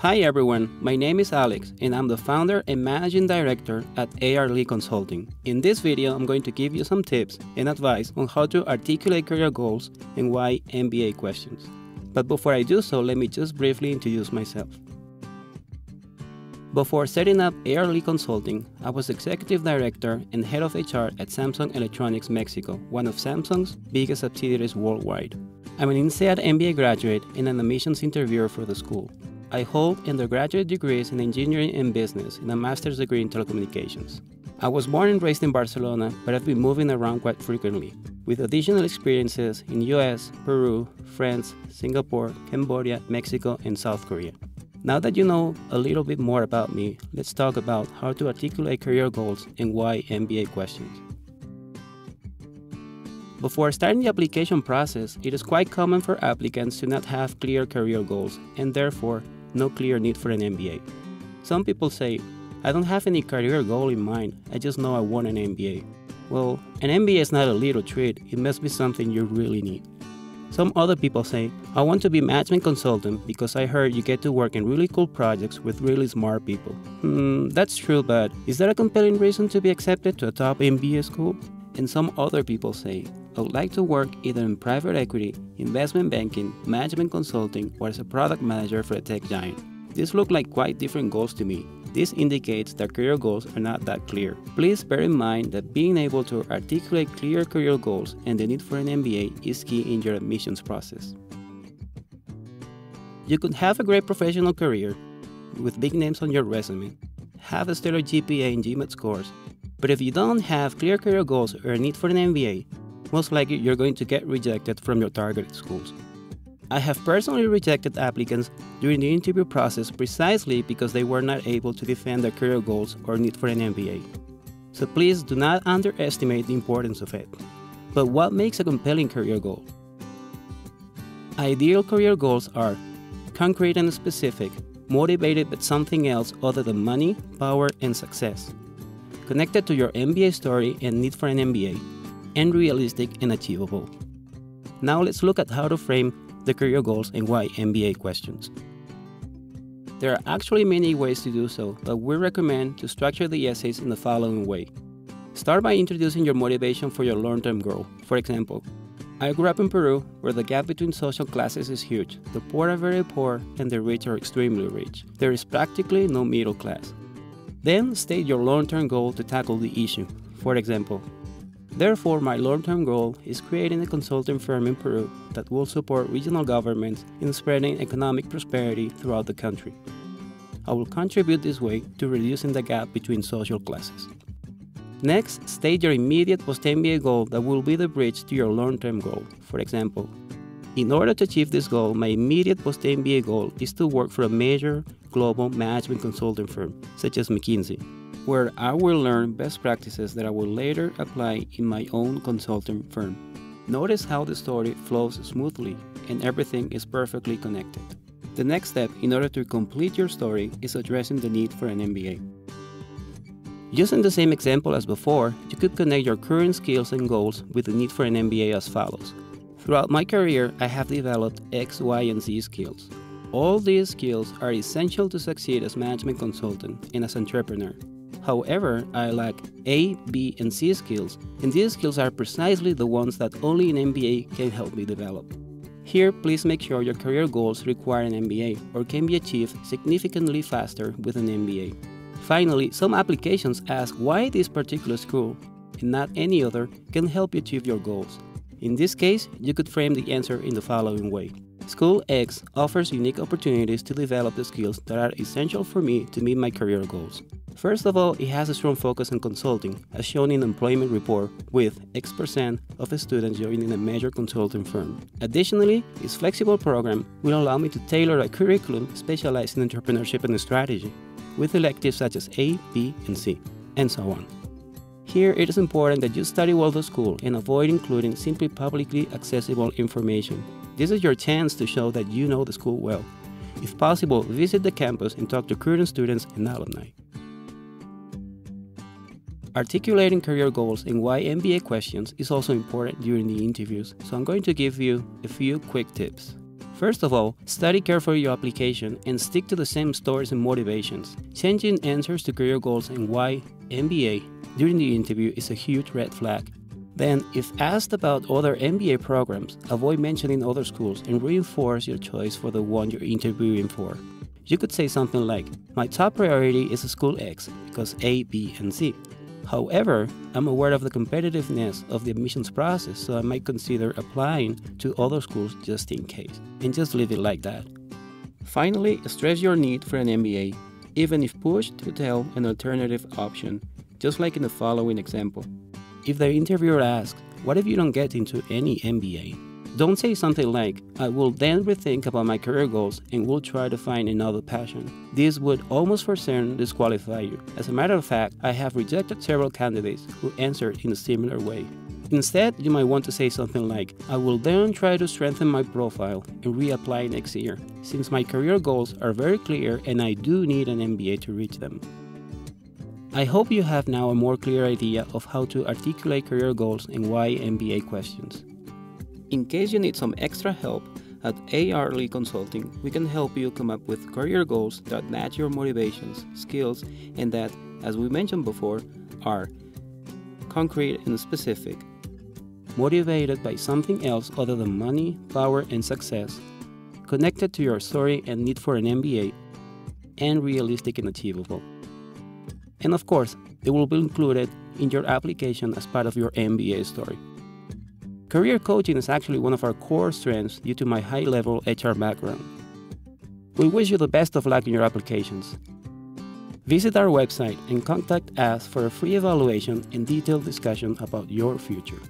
Hi everyone, my name is Alex and I'm the founder and managing director at AR Lee Consulting. In this video, I'm going to give you some tips and advice on how to articulate career goals and why MBA questions. But before I do so, let me just briefly introduce myself. Before setting up AR Lee Consulting, I was executive director and head of HR at Samsung Electronics Mexico, one of Samsung's biggest subsidiaries worldwide. I'm an INSEAD MBA graduate and an admissions interviewer for the school. I hold undergraduate degrees in engineering and business and a master's degree in telecommunications. I was born and raised in Barcelona, but I've been moving around quite frequently, with additional experiences in US, Peru, France, Singapore, Cambodia, Mexico, and South Korea. Now that you know a little bit more about me, let's talk about how to articulate career goals and why MBA questions. Before starting the application process, it is quite common for applicants to not have clear career goals and therefore no clear need for an MBA. Some people say, I don't have any career goal in mind, I just know I want an MBA. Well, an MBA is not a little treat, it must be something you really need. Some other people say, I want to be management consultant because I heard you get to work in really cool projects with really smart people. Hmm, that's true, but is that a compelling reason to be accepted to a top MBA school? And some other people say, I would like to work either in private equity, investment banking, management consulting, or as a product manager for a tech giant. These look like quite different goals to me. This indicates that career goals are not that clear. Please bear in mind that being able to articulate clear career goals and the need for an MBA is key in your admissions process. You could have a great professional career with big names on your resume, have a stellar GPA and GMAT scores, but if you don't have clear career goals or a need for an MBA, most likely you're going to get rejected from your targeted schools. I have personally rejected applicants during the interview process precisely because they were not able to defend their career goals or need for an MBA. So please do not underestimate the importance of it. But what makes a compelling career goal? Ideal career goals are concrete and specific, motivated by something else other than money, power, and success, connected to your MBA story and need for an MBA, and realistic and achievable. Now let's look at how to frame the career goals and why MBA questions. There are actually many ways to do so, but we recommend to structure the essays in the following way. Start by introducing your motivation for your long term goal. For example, I grew up in Peru, where the gap between social classes is huge. The poor are very poor, and the rich are extremely rich. There is practically no middle class. Then state your long term goal to tackle the issue. For example, Therefore, my long-term goal is creating a consulting firm in Peru that will support regional governments in spreading economic prosperity throughout the country. I will contribute this way to reducing the gap between social classes. Next, state your immediate post-MBA goal that will be the bridge to your long-term goal. For example, in order to achieve this goal, my immediate post-MBA goal is to work for a major global management consulting firm, such as McKinsey where I will learn best practices that I will later apply in my own consulting firm. Notice how the story flows smoothly and everything is perfectly connected. The next step in order to complete your story is addressing the need for an MBA. Using the same example as before, you could connect your current skills and goals with the need for an MBA as follows. Throughout my career, I have developed X, Y, and Z skills. All these skills are essential to succeed as management consultant and as entrepreneur. However, I lack A, B, and C skills, and these skills are precisely the ones that only an MBA can help me develop. Here, please make sure your career goals require an MBA or can be achieved significantly faster with an MBA. Finally, some applications ask why this particular school and not any other can help you achieve your goals. In this case, you could frame the answer in the following way. School X offers unique opportunities to develop the skills that are essential for me to meet my career goals. First of all, it has a strong focus on consulting, as shown in employment report, with X percent of students joining a major consulting firm. Additionally, its flexible program will allow me to tailor a curriculum specialized in entrepreneurship and strategy, with electives such as A, B, and C, and so on. Here, it is important that you study well the school and avoid including simply publicly accessible information. This is your chance to show that you know the school well. If possible, visit the campus and talk to current students and alumni. Articulating career goals and why MBA questions is also important during the interviews, so I'm going to give you a few quick tips. First of all, study carefully your application and stick to the same stories and motivations. Changing answers to career goals and why MBA during the interview is a huge red flag. Then, if asked about other MBA programs, avoid mentioning other schools and reinforce your choice for the one you're interviewing for. You could say something like, My top priority is School X because A, B, and C. However, I'm aware of the competitiveness of the admissions process, so I might consider applying to other schools just in case, and just leave it like that. Finally, stress your need for an MBA, even if pushed to tell an alternative option, just like in the following example. If the interviewer asks, What if you don't get into any MBA? Don't say something like, I will then rethink about my career goals and will try to find another passion. This would almost for certain disqualify you. As a matter of fact, I have rejected several candidates who answered in a similar way. Instead, you might want to say something like, I will then try to strengthen my profile and reapply next year, since my career goals are very clear and I do need an MBA to reach them. I hope you have now a more clear idea of how to articulate career goals and why MBA questions. In case you need some extra help, at AR Lee Consulting, we can help you come up with career goals that match your motivations, skills, and that, as we mentioned before, are concrete and specific, motivated by something else other than money, power, and success, connected to your story and need for an MBA, and realistic and achievable. And of course, they will be included in your application as part of your MBA story. Career coaching is actually one of our core strengths due to my high level HR background. We wish you the best of luck in your applications. Visit our website and contact us for a free evaluation and detailed discussion about your future.